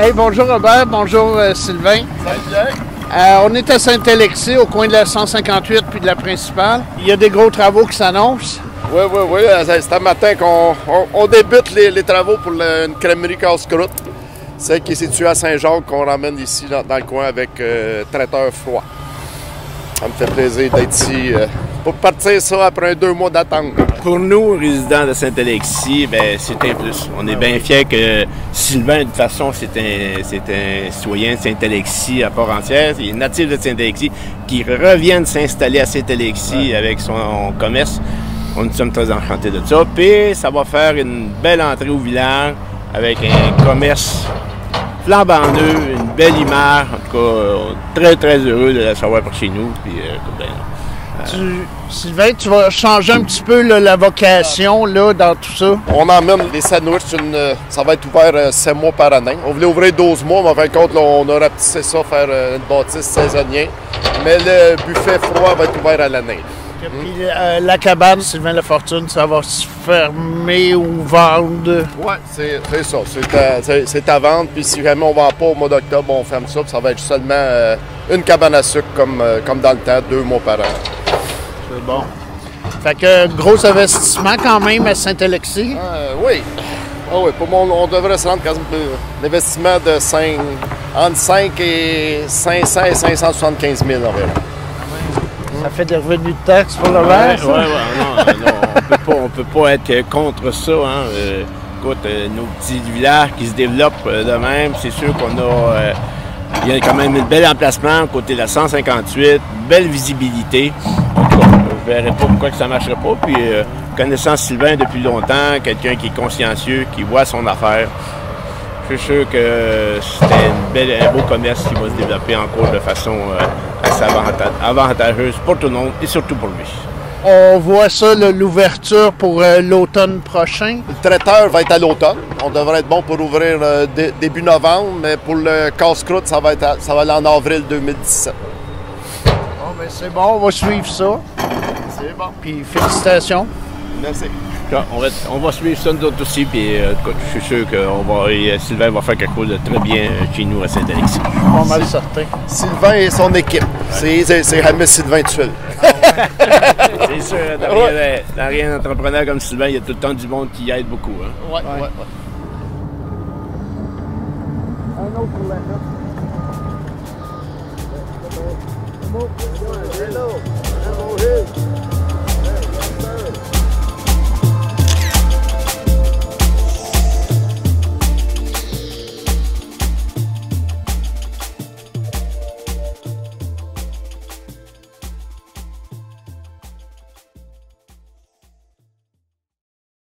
Hey, bonjour Robert, bonjour euh, Sylvain. Euh, on est à Saint-Alexis, au coin de la 158 puis de la principale. Il y a des gros travaux qui s'annoncent. Oui, oui, oui. C'est un matin qu'on on, débute les, travaux pour une crèmerie casse-croûte. Celle qui est située à Saint-Jacques, qu'on ramène ici dans, dans le coin avec euh, traiteur froid. Ça me fait plaisir d'être ici euh, pour partir ça après deux mois d'attente. Pour nous, résidents de Saint-Alexis, ben, c'est un plus. On est bien fiers que Sylvain, de toute façon, c'est un, un citoyen de Saint-Alexis à part entière. Il est natif de Saint-Alexis, qui revient s'installer à Saint-Alexis avec son commerce. On nous sommes très enchantés de ça. Puis, ça va faire une belle entrée au village avec un commerce flambant neuf, une belle image. En tout cas, euh, très, très heureux de la savoir par chez nous. Puis, euh, Tu- Sylvain, tu vas changer un petit peu là, la vocation là, dans tout ça? On emmène les sandwichs, une, euh, ça va être ouvert euh, 7 mois par année. On voulait ouvrir 12 mois, mais en fin de compte, là, on a rapetissé ça, faire euh, une bâtisse saisonnière. Mais le buffet froid va être ouvert à l'année. Puis euh, la cabane, Sylvain Lafortune, ça va se fermer ou vendre? Oui, c'est ça. C'est à, vendre. Puis si jamais on ne vend pas au mois d'octobre, on ferme ça. Puis ça va être seulement euh, une cabane à sucre comme, euh, comme dans le temps, deux mois par an. C'est bon. Fait que gros investissement quand même à Saint-Alexis. Euh, oui. Ah oui, pour moi, on devrait se rendre quasiment un investissement de 5, entre 5 et 500 et 575 000 environ. Ça fait des revenus de taxes pour le verre, non, euh, non, on peut pas, on peut pas être euh, contre ça. Hein. Euh, écoute, euh, nos petits villages qui se développent euh, de même, c'est sûr qu'on a, euh, il y a quand même un bel emplacement côté de la 158, une belle visibilité. En tout cas, je verrais pas pourquoi que ça marcherait pas. Puis, euh, connaissant Sylvain depuis longtemps, quelqu'un qui est consciencieux, qui voit son affaire, je suis sûr que belle- un beau commerce qui va se développer encore de façon euh, assez avanta- avantageuse pour tout le monde et surtout pour lui. On voit ça, l'ouverture pour euh, l'automne prochain. Le traiteur va être à l'automne. On devrait être bon pour ouvrir euh, dé- début novembre, mais pour le casse-croûte, ça va être à- ça va aller en avril 2017. Bon, ben c'est bon, on va suivre ça. C'est bon. Puis félicitations. Merci. On va, on va suivre ça nous autres aussi, puis euh, écoute, je suis sûr que on va, et, euh, Sylvain va faire quelque chose de très bien euh, chez nous à Saint-Alexis. Pas mal certain. Sylvain et son équipe. C'est c'est- Jaime Sylvain Tuel. C'est sûr, dans rien, dans rien d'entrepreneur comme Sylvain, il y a tout le temps du monde qui aide beaucoup. Hein. Ouais, ouais, ouais. Un autre pour la